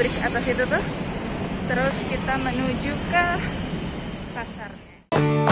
bridge atas itu tuh. Terus kita menuju ke pasarnya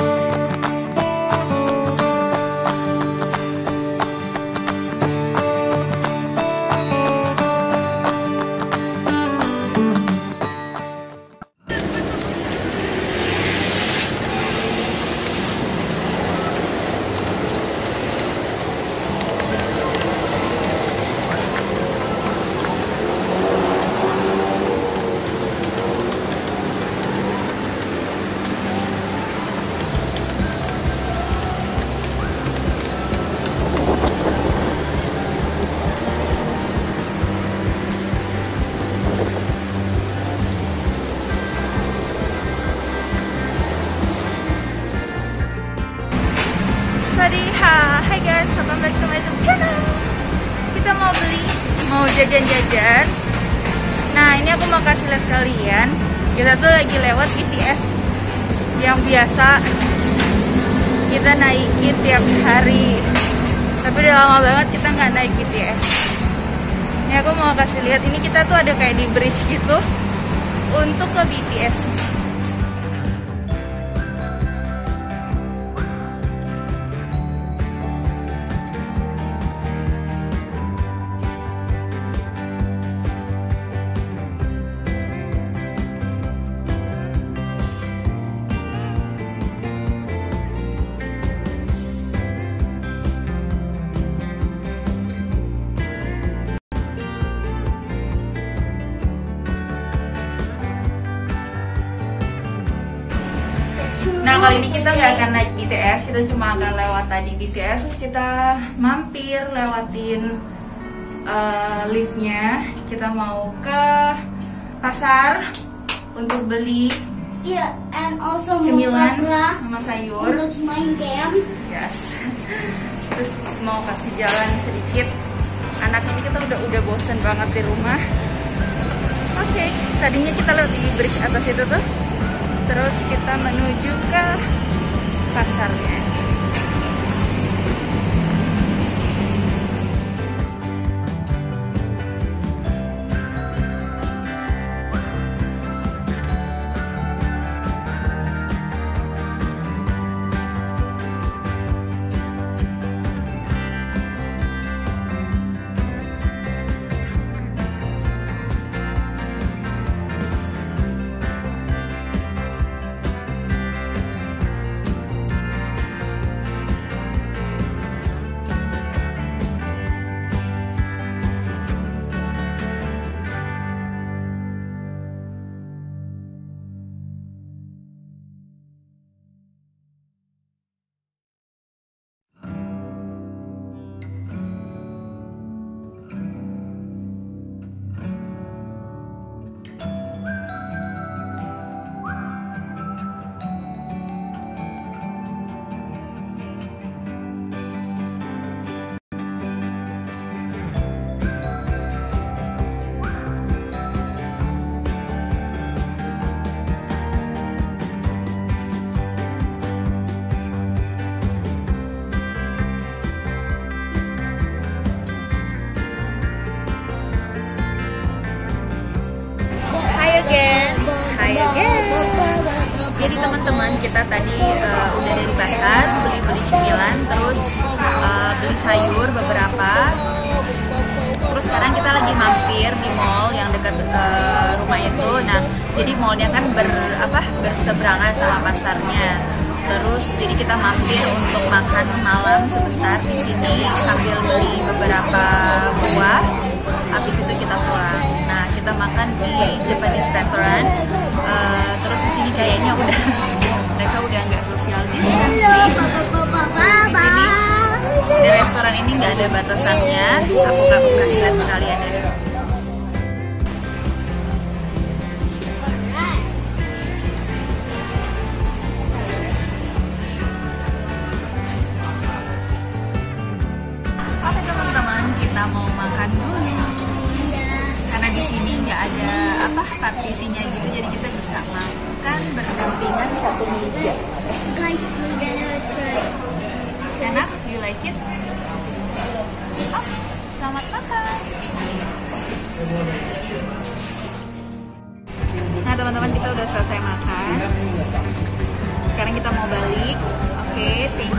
Swadika, hai guys, welcome back to my YouTube channel. Kita mau beli, mau jajan-jajan. Nah ini aku mau kasih lihat kalian. Kita tuh lagi lewat BTS Yang biasa Kita naikin tiap hari. Tapi udah lama banget kita nggak naik BTS Ini aku mau kasih lihat Ini kita tuh ada kayak di bridge gitu Untuk ke BTS Nah kali ini kita nggak akan naik BTS, kita cuma akan lewat tadi BTS, terus kita mampir lewatin eh, liftnya. Kita mau ke pasar untuk beli Iya, and also cemilan sama sayur. untuk main game. Yes. Terus mau kasih jalan sedikit. Anak ini kita udah udah bosen banget di rumah. Oke, tadinya kita lewat di bridge atas itu tuh. Terus kita menuju ke pasarnya. Teman-teman kita tadi eh, udah dari pasar beli-beli cemilan, terus eh, beli sayur beberapa. Terus sekarang kita lagi mampir di mall yang dekat eh, rumah itu. Nah, jadi mallnya kan ber apa berseberangan sama pasarnya. Terus jadi kita mampir untuk makan malam sebentar di sini sambil beli beberapa buah. Habis itu kita pulang. Nah, kita makan di Japanese restaurant. Sini kayaknya udah mereka udah nggak social distancing. Di sini di restoran ini nggak ada batasannya. Aku aku kasih lihat kalian ya. Oke teman-teman, kita mau makan dulu nggak ada apa partisinya gitu jadi kita bisa makan berdampingan satu meja. Guys try enak you like it? Oh selamat makan. Nah teman-teman kita udah selesai makan. Sekarang kita mau balik. Oke okay, thank